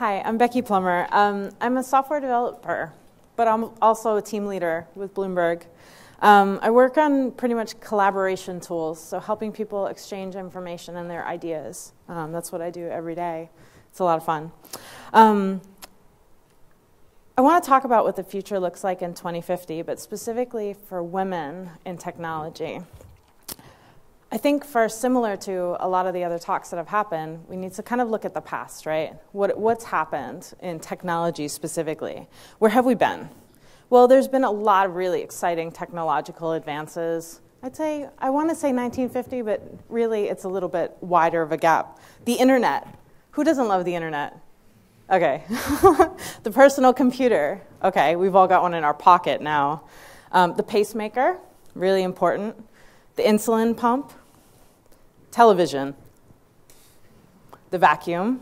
Hi, I'm Becky Plummer. Um, I'm a software developer, but I'm also a team leader with Bloomberg. Um, I work on pretty much collaboration tools, so helping people exchange information and their ideas. Um, that's what I do every day. It's a lot of fun. Um, I want to talk about what the future looks like in 2050, but specifically for women in technology. I think for similar to a lot of the other talks that have happened, we need to kind of look at the past, right? What, what's happened in technology specifically? Where have we been? Well, there's been a lot of really exciting technological advances. I'd say, I want to say 1950, but really it's a little bit wider of a gap. The internet. Who doesn't love the internet? Okay. the personal computer. Okay, we've all got one in our pocket now. Um, the pacemaker, really important. The insulin pump, television, the vacuum,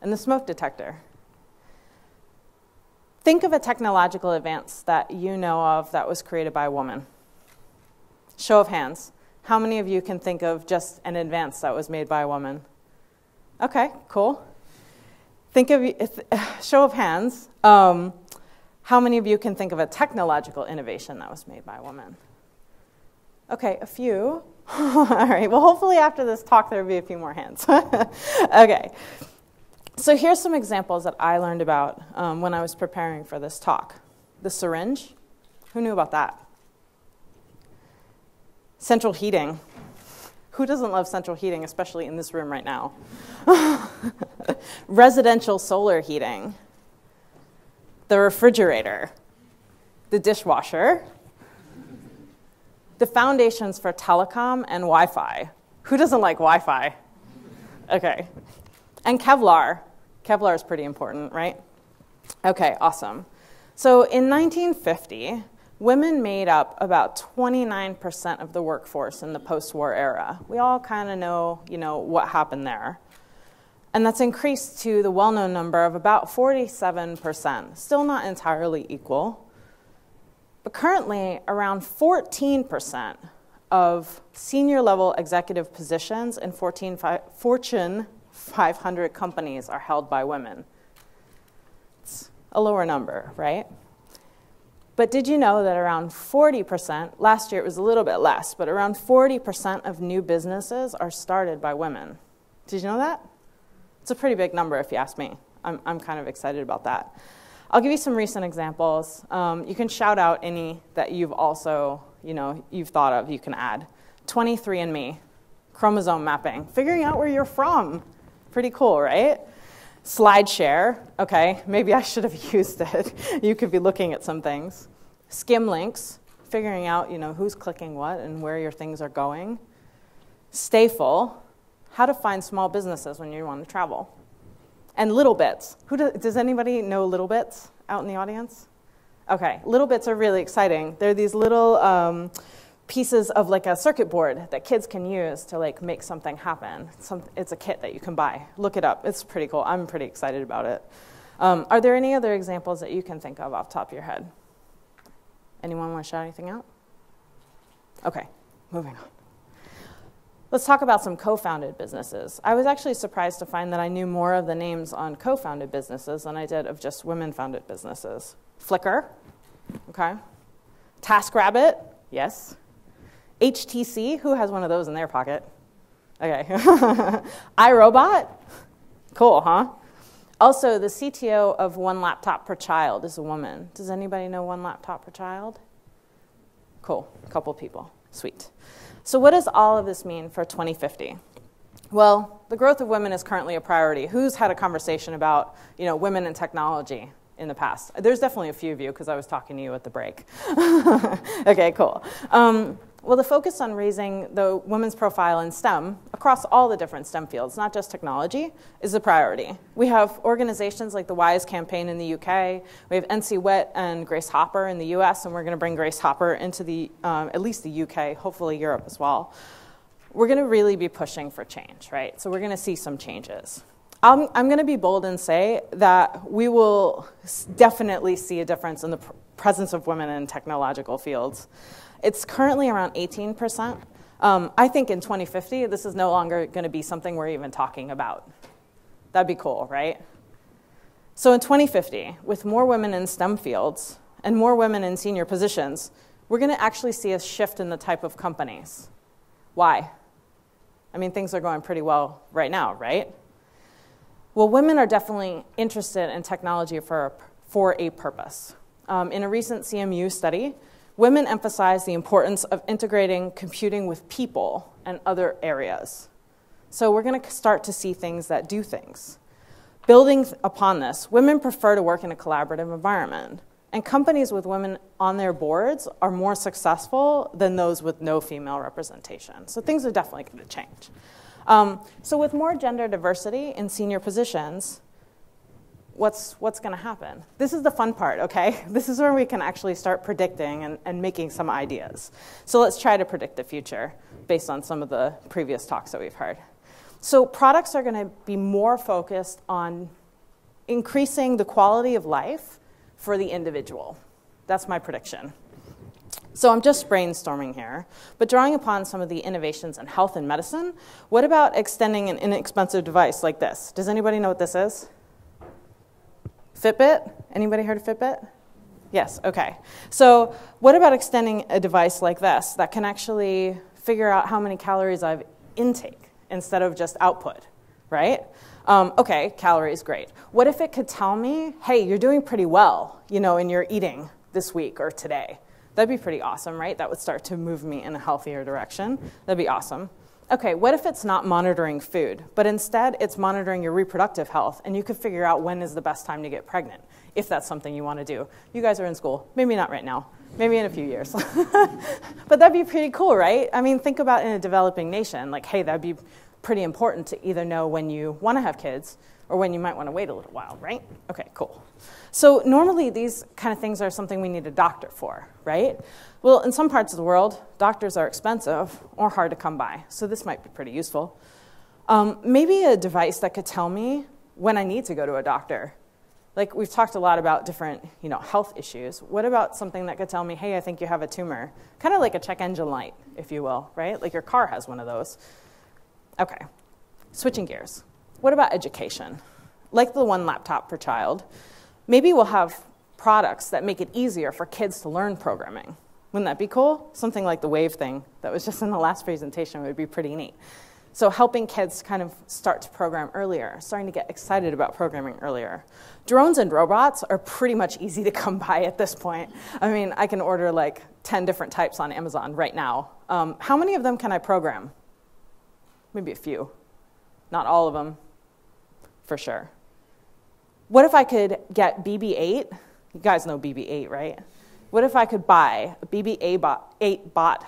and the smoke detector. Think of a technological advance that you know of that was created by a woman. Show of hands. How many of you can think of just an advance that was made by a woman? Okay, cool. Think of, show of hands, um, how many of you can think of a technological innovation that was made by a woman? Okay, a few. All right, well, hopefully after this talk, there will be a few more hands. okay, so here's some examples that I learned about um, when I was preparing for this talk. The syringe, who knew about that? Central heating. Who doesn't love central heating, especially in this room right now? Residential solar heating. The refrigerator. The dishwasher the foundations for telecom and Wi Fi. Who doesn't like Wi Fi? Okay. And Kevlar. Kevlar is pretty important, right? Okay, awesome. So in 1950, women made up about 29% of the workforce in the post-war era. We all kind of know, you know, what happened there. And that's increased to the well-known number of about 47%. Still not entirely equal. Currently, around 14% of senior level executive positions in 14, Fortune 500 companies are held by women. It's a lower number, right? But did you know that around 40%, last year it was a little bit less, but around 40% of new businesses are started by women? Did you know that? It's a pretty big number if you ask me. I'm, I'm kind of excited about that. I'll give you some recent examples. Um, you can shout out any that you've also, you know, you've thought of, you can add. 23andMe, chromosome mapping, figuring out where you're from. Pretty cool, right? SlideShare, okay, maybe I should have used it. you could be looking at some things. Skimlinks, figuring out, you know, who's clicking what and where your things are going. Stayful, how to find small businesses when you want to travel. And littleBits. Who do, does anybody know little bits out in the audience? Okay, little bits are really exciting. They're these little um, pieces of like a circuit board that kids can use to like make something happen. Some, it's a kit that you can buy. Look it up. It's pretty cool. I'm pretty excited about it. Um, are there any other examples that you can think of off top of your head? Anyone want to shout anything out? Okay, moving on. Let's talk about some co founded businesses. I was actually surprised to find that I knew more of the names on co founded businesses than I did of just women founded businesses. Flickr, okay. TaskRabbit, yes. HTC, who has one of those in their pocket? Okay. iRobot, cool, huh? Also, the CTO of One Laptop Per Child is a woman. Does anybody know One Laptop Per Child? Cool, a couple people. Sweet. So, what does all of this mean for 2050? Well, the growth of women is currently a priority. Who's had a conversation about you know, women in technology in the past? There's definitely a few of you because I was talking to you at the break. okay, cool. Um, well, the focus on raising the women's profile in STEM across all the different STEM fields, not just technology, is a priority. We have organizations like the WISE campaign in the UK. We have NCWIT and Grace Hopper in the US, and we're going to bring Grace Hopper into the um, at least the UK, hopefully Europe as well. We're going to really be pushing for change, right? So we're going to see some changes. I'm, I'm going to be bold and say that we will definitely see a difference in the presence of women in technological fields. It's currently around 18%. Um, I think in 2050, this is no longer going to be something we're even talking about. That'd be cool, right? So in 2050, with more women in STEM fields and more women in senior positions, we're going to actually see a shift in the type of companies. Why? I mean, things are going pretty well right now, right? Well, women are definitely interested in technology for, for a purpose. Um, in a recent CMU study, women emphasize the importance of integrating computing with people and other areas. So we're going to start to see things that do things. Building upon this, women prefer to work in a collaborative environment. And companies with women on their boards are more successful than those with no female representation. So things are definitely going to change. Um, so with more gender diversity in senior positions, what's, what's going to happen? This is the fun part, okay? This is where we can actually start predicting and, and making some ideas. So let's try to predict the future based on some of the previous talks that we've heard. So products are going to be more focused on increasing the quality of life for the individual. That's my prediction. So I'm just brainstorming here, but drawing upon some of the innovations in health and medicine, what about extending an inexpensive device like this? Does anybody know what this is? Fitbit? Anybody heard of Fitbit? Yes, okay. So what about extending a device like this that can actually figure out how many calories I've intake? instead of just output, right? Um, okay, calories, great. What if it could tell me, hey, you're doing pretty well, you know, in your eating this week or today? That'd be pretty awesome, right? That would start to move me in a healthier direction. That'd be awesome. Okay, what if it's not monitoring food, but instead it's monitoring your reproductive health and you could figure out when is the best time to get pregnant, if that's something you want to do? You guys are in school, maybe not right now, maybe in a few years. but that'd be pretty cool, right? I mean, think about in a developing nation, like, hey, that'd be pretty important to either know when you want to have kids or when you might want to wait a little while, right? Okay, cool. So normally these kind of things are something we need a doctor for, right? Well, in some parts of the world, doctors are expensive or hard to come by, so this might be pretty useful. Um, maybe a device that could tell me when I need to go to a doctor like we've talked a lot about different you know health issues what about something that could tell me hey i think you have a tumor kind of like a check engine light if you will right like your car has one of those okay switching gears what about education like the one laptop per child maybe we'll have products that make it easier for kids to learn programming wouldn't that be cool something like the wave thing that was just in the last presentation would be pretty neat so, helping kids kind of start to program earlier, starting to get excited about programming earlier. Drones and robots are pretty much easy to come by at this point. I mean, I can order like 10 different types on Amazon right now. Um, how many of them can I program? Maybe a few. Not all of them, for sure. What if I could get BB 8? You guys know BB 8, right? What if I could buy a BB 8 bot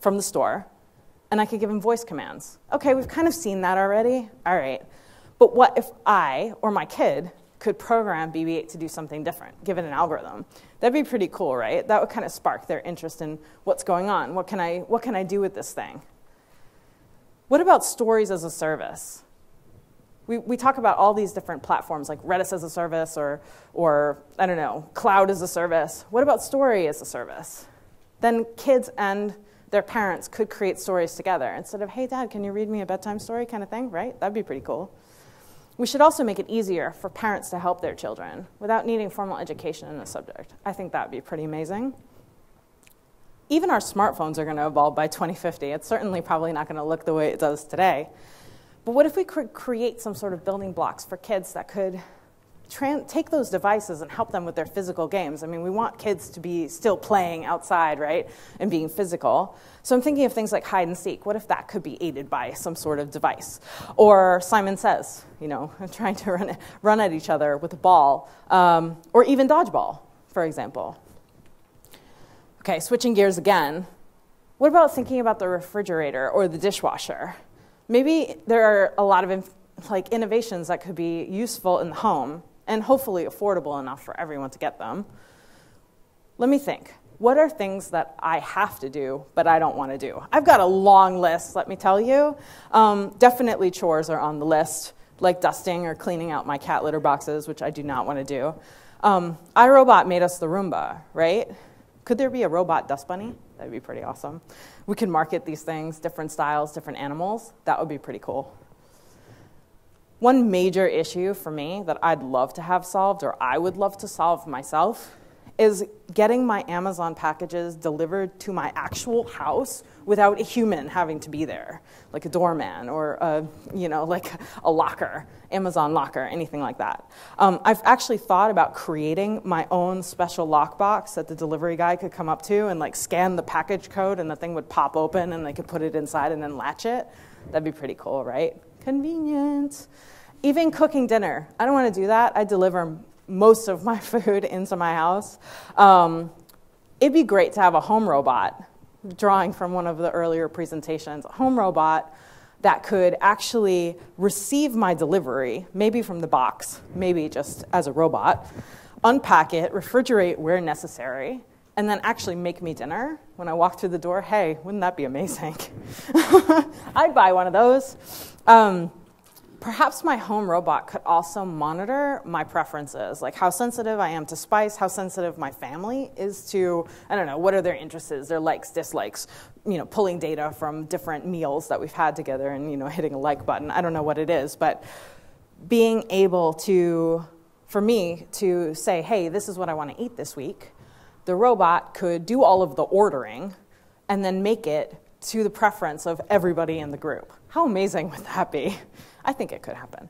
from the store? and I could give him voice commands. Okay, we've kind of seen that already. All right. But what if I or my kid could program BB 8 to do something different, give it an algorithm? That'd be pretty cool, right? That would kind of spark their interest in what's going on. What can I, what can I do with this thing? What about stories as a service? We, we talk about all these different platforms like Redis as a service or, or, I don't know, cloud as a service. What about story as a service? Then kids and their parents could create stories together instead of, hey, dad, can you read me a bedtime story kind of thing, right? That'd be pretty cool. We should also make it easier for parents to help their children without needing formal education in the subject. I think that would be pretty amazing. Even our smartphones are going to evolve by 2050. It's certainly probably not going to look the way it does today. But what if we could create some sort of building blocks for kids that could take those devices and help them with their physical games. I mean, we want kids to be still playing outside, right, and being physical. So I'm thinking of things like hide and seek. What if that could be aided by some sort of device? Or Simon Says, you know, trying to run, run at each other with a ball, um, or even dodgeball, for example. Okay, switching gears again. What about thinking about the refrigerator or the dishwasher? Maybe there are a lot of like innovations that could be useful in the home and hopefully affordable enough for everyone to get them. Let me think. What are things that I have to do, but I don't want to do? I've got a long list, let me tell you. Um, definitely chores are on the list, like dusting or cleaning out my cat litter boxes, which I do not want to do. Um, iRobot made us the Roomba, right? Could there be a robot dust bunny? That'd be pretty awesome. We could market these things, different styles, different animals. That would be pretty cool. One major issue for me that I'd love to have solved, or I would love to solve myself, is getting my Amazon packages delivered to my actual house without a human having to be there, like a doorman or a, you know, like a locker, Amazon locker, anything like that. Um, I've actually thought about creating my own special lockbox that the delivery guy could come up to and like scan the package code and the thing would pop open and they could put it inside and then latch it. That'd be pretty cool, right? Convenient. Even cooking dinner. I don't want to do that. I deliver most of my food into my house. Um, it'd be great to have a home robot, drawing from one of the earlier presentations, a home robot that could actually receive my delivery, maybe from the box, maybe just as a robot, unpack it, refrigerate where necessary, and then actually make me dinner when I walk through the door. Hey, wouldn't that be amazing? I'd buy one of those. Um, perhaps my home robot could also monitor my preferences, like how sensitive I am to spice, how sensitive my family is to, I don't know, what are their interests, their likes, dislikes, you know, pulling data from different meals that we've had together and, you know, hitting a like button. I don't know what it is, but being able to, for me, to say, hey, this is what I want to eat this week, the robot could do all of the ordering and then make it to the preference of everybody in the group. How amazing would that be? I think it could happen.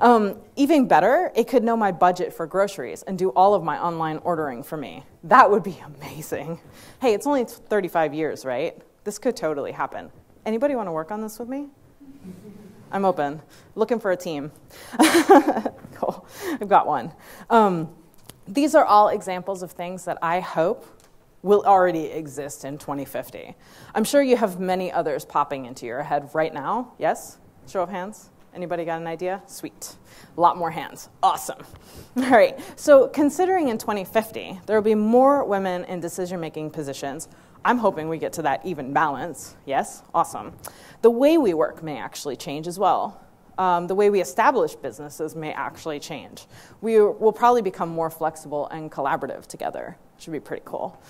Um, even better, it could know my budget for groceries and do all of my online ordering for me. That would be amazing. Hey, it's only 35 years, right? This could totally happen. Anybody want to work on this with me? I'm open. Looking for a team. cool. I've got one. Um, these are all examples of things that I hope will already exist in 2050. I'm sure you have many others popping into your head right now. Yes? Show of hands. Anybody got an idea? Sweet. A lot more hands. Awesome. All right. So, considering in 2050 there will be more women in decision making positions, I'm hoping we get to that even balance. Yes? Awesome. The way we work may actually change as well. Um, the way we establish businesses may actually change. We will probably become more flexible and collaborative together. Should be pretty cool.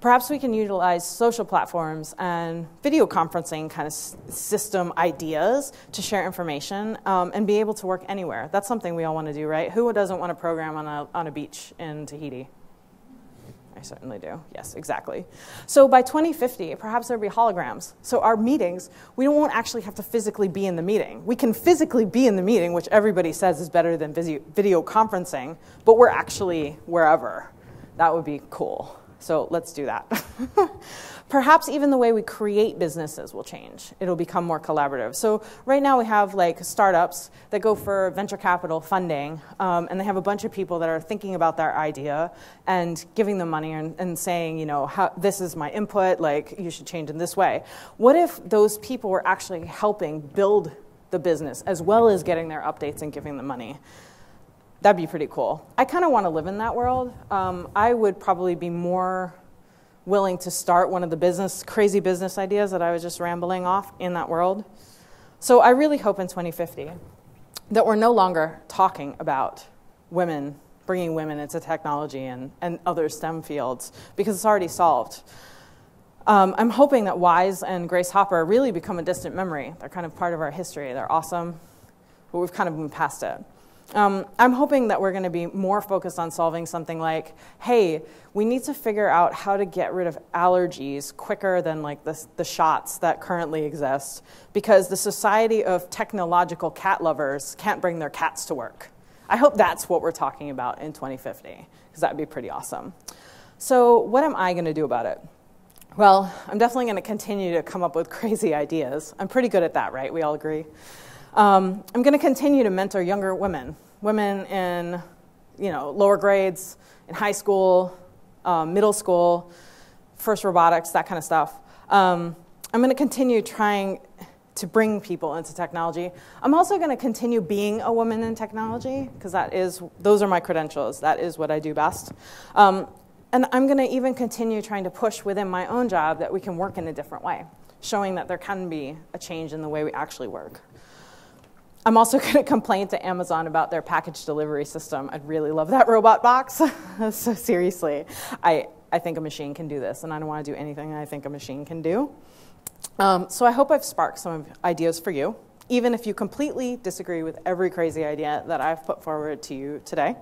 Perhaps we can utilize social platforms and video conferencing kind of system ideas to share information um, and be able to work anywhere. That's something we all want to do, right? Who doesn't want to program on a, on a beach in Tahiti? I certainly do. Yes, exactly. So by 2050, perhaps there'll be holograms. So our meetings, we won't actually have to physically be in the meeting. We can physically be in the meeting, which everybody says is better than video conferencing, but we're actually wherever. That would be cool. So let's do that. Perhaps even the way we create businesses will change. It'll become more collaborative. So right now we have like startups that go for venture capital funding, um, and they have a bunch of people that are thinking about their idea and giving them money and, and saying, you know, how, this is my input. Like you should change in this way. What if those people were actually helping build the business as well as getting their updates and giving them money? That'd be pretty cool. I kind of want to live in that world. Um, I would probably be more willing to start one of the business, crazy business ideas that I was just rambling off in that world. So I really hope in 2050 that we're no longer talking about women, bringing women into technology and, and other STEM fields, because it's already solved. Um, I'm hoping that WISE and Grace Hopper really become a distant memory. They're kind of part of our history. They're awesome, but we've kind of moved past it. Um, I'm hoping that we're going to be more focused on solving something like, hey, we need to figure out how to get rid of allergies quicker than like the, the shots that currently exist, because the society of technological cat lovers can't bring their cats to work. I hope that's what we're talking about in 2050, because that would be pretty awesome. So, what am I going to do about it? Well, I'm definitely going to continue to come up with crazy ideas. I'm pretty good at that, right? We all agree. Um, I'm going to continue to mentor younger women, women in you know, lower grades, in high school, um, middle school, first robotics, that kind of stuff. Um, I'm going to continue trying to bring people into technology. I'm also going to continue being a woman in technology because that is those are my credentials. That is what I do best. Um, and I'm going to even continue trying to push within my own job that we can work in a different way, showing that there can be a change in the way we actually work. I'm also going to complain to Amazon about their package delivery system. I'd really love that robot box. so seriously, I, I think a machine can do this, and I don't want to do anything I think a machine can do. Um, so I hope I've sparked some ideas for you. even if you completely disagree with every crazy idea that I've put forward to you today.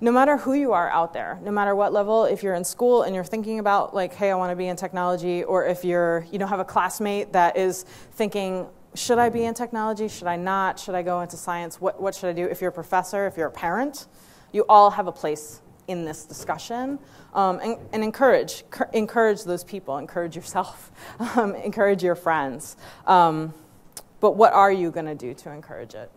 No matter who you are out there, no matter what level, if you're in school and you're thinking about like, hey, I want to be in technology, or if you're, you know, have a classmate that is thinking, should I be in technology? Should I not? Should I go into science? What, what should I do? If you're a professor, if you're a parent, you all have a place in this discussion. Um, and, and, encourage, encourage those people, encourage yourself, um, encourage your friends. Um, but what are you going to do to encourage it?